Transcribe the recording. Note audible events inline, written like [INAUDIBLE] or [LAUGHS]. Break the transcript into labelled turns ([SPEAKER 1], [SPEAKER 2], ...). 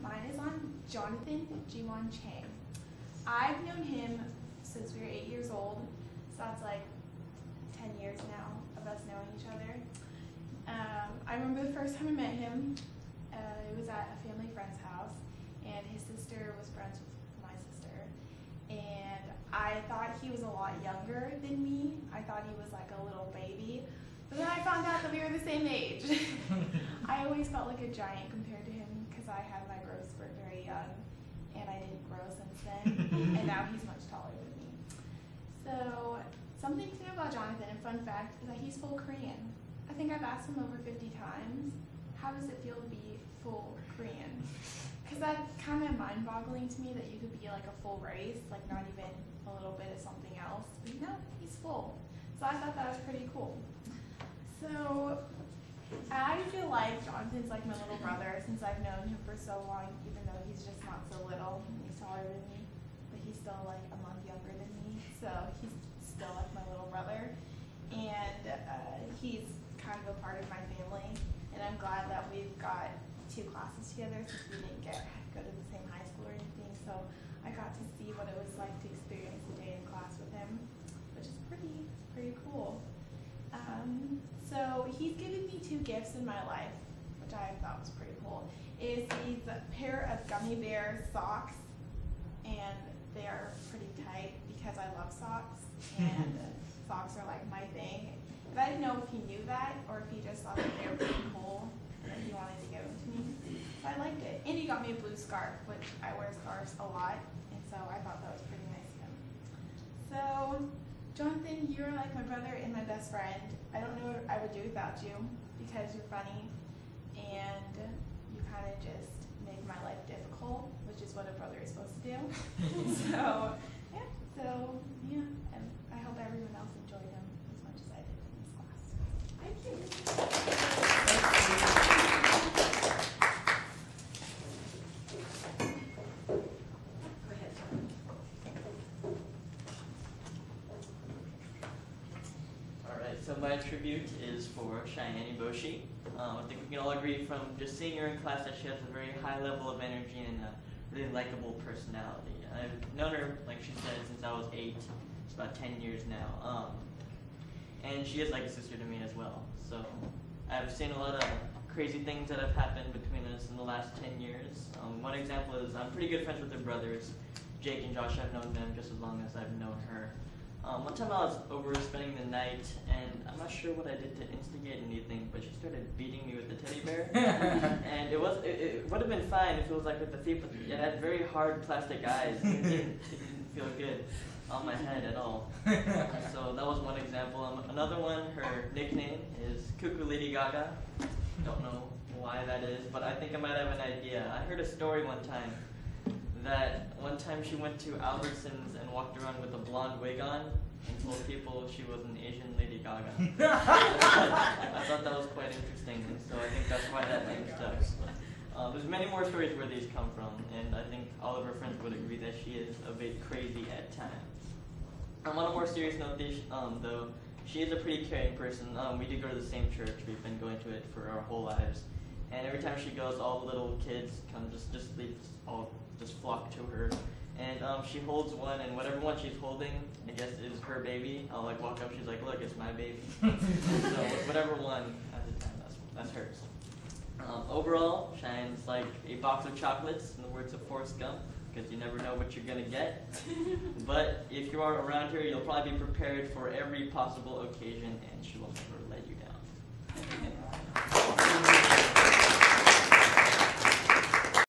[SPEAKER 1] mine is on Jonathan Jiwon Chang. I've known him since we were eight years old, so that's like 10 years now of us knowing each other. Um, I remember the first time I met him, uh, it was at a family friend's house, and his sister was friends with my sister. And I thought he was a lot younger than me. I thought he was like a little baby. But then I found out that we were the same age. [LAUGHS] I always felt like a giant compared to him because I had my growth spurt very young and I didn't grow since then. [LAUGHS] and now he's much taller than me. So, something to know about Jonathan, and fun fact, is that he's full Korean. I think I've asked him over 50 times, how does it feel to be full Korean? [LAUGHS] Because that's kind of mind boggling to me that you could be like a full race, like not even a little bit of something else. But no, he's full. So I thought that was pretty cool. So I feel like Jonathan's like my little brother since I've known him for so long, even though he's just not so little. He's taller than me, but he's still like a month younger than me. So he's still like my little brother. And uh, he's kind of a part of my family. And I'm glad that we've got two classes together since we didn't get go to the same high school or anything. So I got to see what it was like to experience the day in class with him, which is pretty pretty cool. Um, so he's me two gifts in my life, which I thought was pretty cool. Is these pair of gummy bear socks, and they are pretty tight because I love socks, and [LAUGHS] socks are like my thing. But I didn't know if he knew that or if he just thought that they were pretty cool and he wanted to give them to me. So I liked it. And he got me a blue scarf, which I wear scarves a lot, and so I thought that was pretty nice of him. So, Jonathan, you're like my brother and my best friend. I don't know what I would do without you because you're funny and you kind of just make my life difficult, which is what a brother is supposed to do. [LAUGHS] so, yeah, and I hope everyone else enjoyed him as much as I did in this class. Thank you.
[SPEAKER 2] Go ahead.
[SPEAKER 3] Alright, so my tribute is for Cheyanne Boshi. Um, I think we can all agree from just seeing her in class that she has a very high level of energy and a really likable personality. I've known her, like she said, since I was eight. It's about 10 years now. Um, and she is like a sister to me as well. So I've seen a lot of crazy things that have happened between us in the last 10 years. Um, one example is I'm pretty good friends with her brothers. Jake and Josh, I've known them just as long as I've known her. Um, one time I was over spending the night, and I'm not sure what I did to instigate anything, but she started beating me with the teddy bear. [LAUGHS] and it was it, it would have been fine if it was like with the feet, but it had very hard plastic eyes. It didn't, it [LAUGHS] didn't feel good on my head at all. So that was one example. Um, another one, her nickname is Cuckoo Lady Gaga. Don't know why that is, but I think I might have an idea. I heard a story one time that one time she went to Albertsons and walked around with a blonde wig on and told people she was an Asian Lady Gaga. [LAUGHS] [LAUGHS] I thought that was quite interesting, and so I think that's why that name stuck. Uh, there's many more stories where these come from, and I think all of her friends would agree that she is a bit crazy at times. Um, on a more serious note, um, though, she is a pretty caring person. Um, we do go to the same church. We've been going to it for our whole lives. And every time she goes, all the little kids come just just they just all just flock to her. And um, she holds one, and whatever one she's holding, I guess is her baby. I'll like walk up, she's like, "Look, it's my baby." [LAUGHS] so whatever one at the time, that's that's hers. Um, overall, Cheyanne's like a box of chocolates, in the words of Forrest Gump, because you never know what you're gonna get. [LAUGHS] but if you are around here, you'll probably be prepared for every possible occasion, and she will never let you down. [LAUGHS]